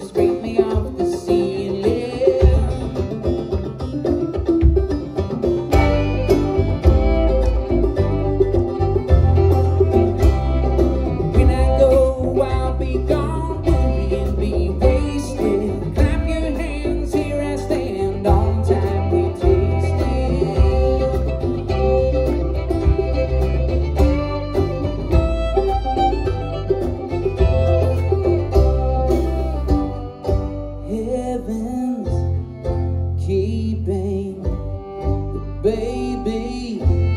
screen. baby.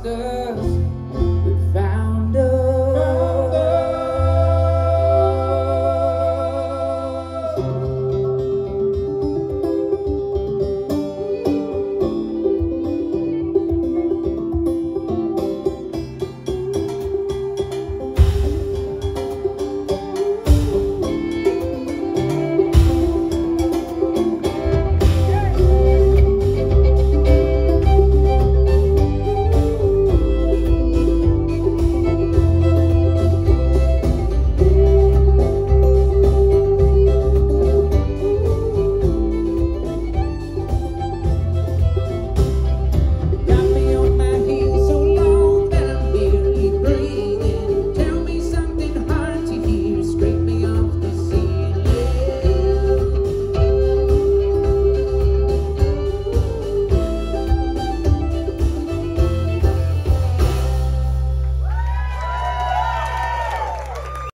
monsters